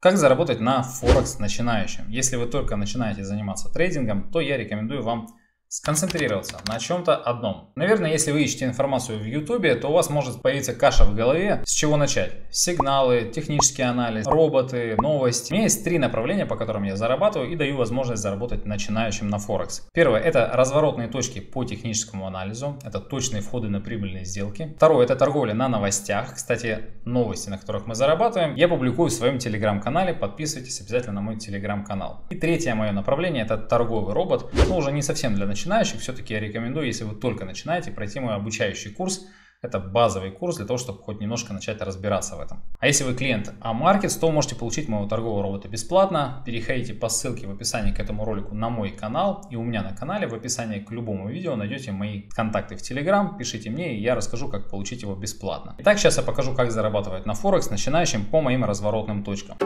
Как заработать на Форекс начинающим? Если вы только начинаете заниматься трейдингом, то я рекомендую вам сконцентрироваться на чем-то одном. Наверное, если вы ищете информацию в YouTube, то у вас может появиться каша в голове, с чего начать. Сигналы, технический анализ, роботы, новости. У меня есть три направления, по которым я зарабатываю и даю возможность заработать начинающим на Форекс. Первое – это разворотные точки по техническому анализу. Это точные входы на прибыльные сделки. Второе – это торговля на новостях. Кстати, новости, на которых мы зарабатываем, я публикую в своем телеграм-канале. Подписывайтесь обязательно на мой телеграм-канал. И третье мое направление – это торговый робот. Но уже не совсем для начинающих начинающих, все-таки я рекомендую, если вы только начинаете, пройти мой обучающий курс. Это базовый курс для того, чтобы хоть немножко начать разбираться в этом. А если вы клиент AMarkets, то можете получить моего торгового робота бесплатно. Переходите по ссылке в описании к этому ролику на мой канал. И у меня на канале в описании к любому видео найдете мои контакты в Telegram. Пишите мне, и я расскажу, как получить его бесплатно. Итак, сейчас я покажу, как зарабатывать на Форекс начинающим по моим разворотным точкам.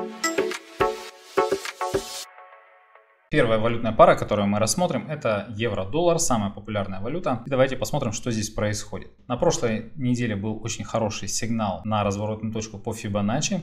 Первая валютная пара, которую мы рассмотрим, это евро-доллар, самая популярная валюта. И давайте посмотрим, что здесь происходит. На прошлой неделе был очень хороший сигнал на разворотную точку по Fibonacci.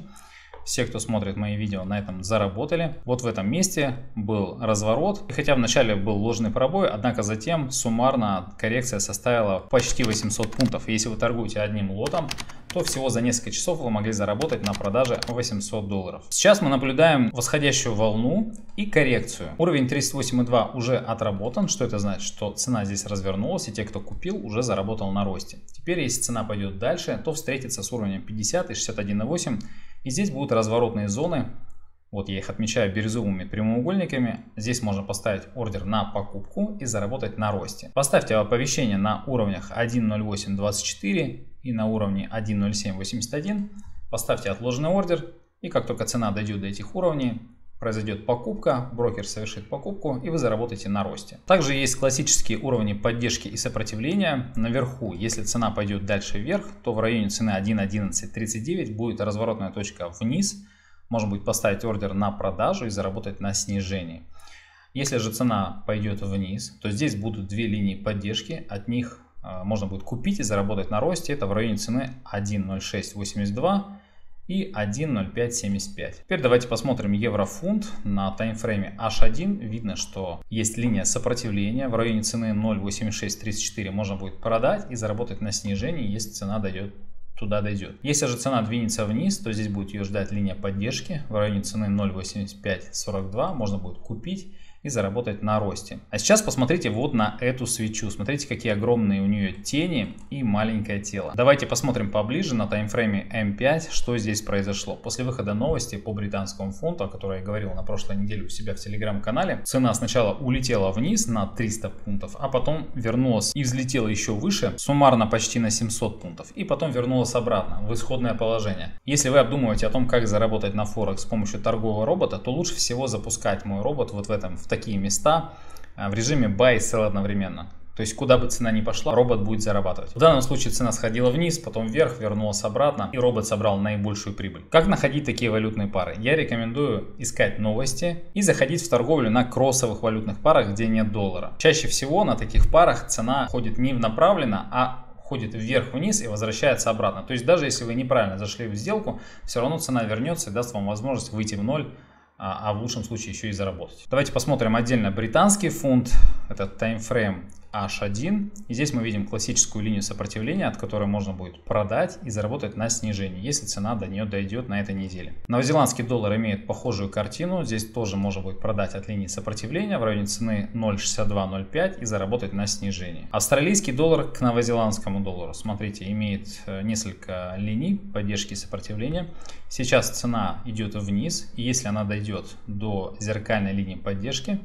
Все, кто смотрит мои видео, на этом заработали. Вот в этом месте был разворот. И хотя вначале был ложный пробой, однако затем суммарно коррекция составила почти 800 пунктов. Если вы торгуете одним лотом, то всего за несколько часов вы могли заработать на продаже 800 долларов. Сейчас мы наблюдаем восходящую волну и коррекцию. Уровень 38,2 уже отработан. Что это значит? Что цена здесь развернулась и те, кто купил, уже заработал на росте. Теперь, если цена пойдет дальше, то встретится с уровнем 50 и 61,8 и здесь будут разворотные зоны. Вот я их отмечаю бирюзовыми прямоугольниками. Здесь можно поставить ордер на покупку и заработать на росте. Поставьте оповещение на уровнях 1.0824 и на уровне 1.0781. Поставьте отложенный ордер. И как только цена дойдет до этих уровней, произойдет покупка, брокер совершит покупку и вы заработаете на росте. Также есть классические уровни поддержки и сопротивления. Наверху, если цена пойдет дальше вверх, то в районе цены 1.1139 будет разворотная точка вниз. Можно будет поставить ордер на продажу и заработать на снижении. Если же цена пойдет вниз, то здесь будут две линии поддержки. От них э, можно будет купить и заработать на росте. Это в районе цены 1.0682 и 1.0575. Теперь давайте посмотрим евро-фунт на таймфрейме H1. Видно, что есть линия сопротивления в районе цены 0.8634 можно будет продать и заработать на снижении, если цена дойдет туда дойдет. Если же цена двинется вниз, то здесь будет ее ждать линия поддержки в районе цены 0.8542. Можно будет купить и заработать на росте. А сейчас посмотрите вот на эту свечу. Смотрите, какие огромные у нее тени и маленькое тело. Давайте посмотрим поближе на таймфрейме M5, что здесь произошло. После выхода новости по британскому фунту, о которой я говорил на прошлой неделе у себя в телеграм-канале, цена сначала улетела вниз на 300 пунктов, а потом вернулась и взлетела еще выше, суммарно почти на 700 пунктов, и потом вернулась обратно в исходное положение. Если вы обдумываете о том, как заработать на Форекс с помощью торгового робота, то лучше всего запускать мой робот вот в этом, в такие места а, в режиме buy и sell одновременно. То есть куда бы цена ни пошла, робот будет зарабатывать. В данном случае цена сходила вниз, потом вверх, вернулась обратно, и робот собрал наибольшую прибыль. Как находить такие валютные пары? Я рекомендую искать новости и заходить в торговлю на кроссовых валютных парах, где нет доллара. Чаще всего на таких парах цена ходит не направленно, а ходит вверх-вниз и возвращается обратно. То есть даже если вы неправильно зашли в сделку, все равно цена вернется и даст вам возможность выйти в ноль а, а в лучшем случае еще и заработать. Давайте посмотрим отдельно британский фунт, это таймфрейм H1. И здесь мы видим классическую линию сопротивления, от которой можно будет продать и заработать на снижении, если цена до нее дойдет на этой неделе. Новозеландский доллар имеет похожую картину. Здесь тоже можно будет продать от линии сопротивления в районе цены 0.6205 и заработать на снижении. Австралийский доллар к новозеландскому доллару, смотрите, имеет э, несколько линий поддержки и сопротивления. Сейчас цена идет вниз, и если она дойдет до зеркальной линии поддержки,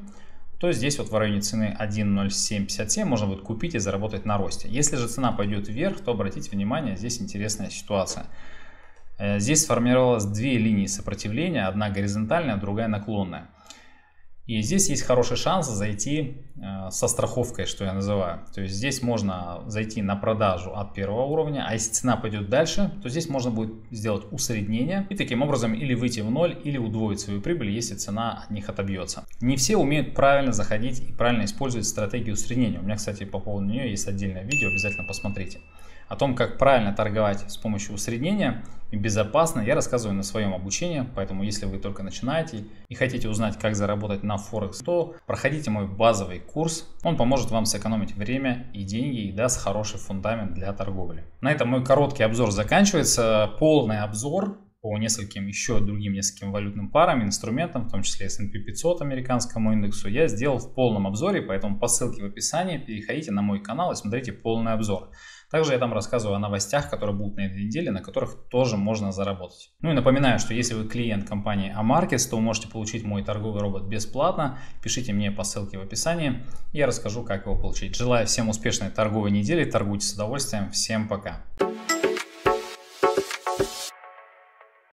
то здесь вот в районе цены 1.0757 можно будет купить и заработать на росте. Если же цена пойдет вверх, то обратите внимание, здесь интересная ситуация. Э, здесь сформировалось две линии сопротивления, одна горизонтальная, другая наклонная. И здесь есть хороший шанс зайти э, со страховкой, что я называю. То есть здесь можно зайти на продажу от первого уровня, а если цена пойдет дальше, то здесь можно будет сделать усреднение и таким образом или выйти в ноль, или удвоить свою прибыль, если цена от них отобьется. Не все умеют правильно заходить и правильно использовать стратегию усреднения. У меня, кстати, по поводу нее есть отдельное видео, обязательно посмотрите. О том, как правильно торговать с помощью усреднения и безопасно, я рассказываю на своем обучении, поэтому если вы только начинаете и хотите узнать, как заработать на Форекс, то проходите мой базовый курс, он поможет вам сэкономить время и деньги и даст хороший фундамент для торговли. На этом мой короткий обзор заканчивается, полный обзор по нескольким еще другим нескольким валютным парам, инструментам, в том числе S&P 500 американскому индексу, я сделал в полном обзоре, поэтому по ссылке в описании переходите на мой канал и смотрите полный обзор. Также я там рассказываю о новостях, которые будут на этой неделе, на которых тоже можно заработать. Ну и напоминаю, что если вы клиент компании Amarkets, то вы можете получить мой торговый робот бесплатно. Пишите мне по ссылке в описании, я расскажу, как его получить. Желаю всем успешной торговой недели, торгуйте с удовольствием. Всем пока!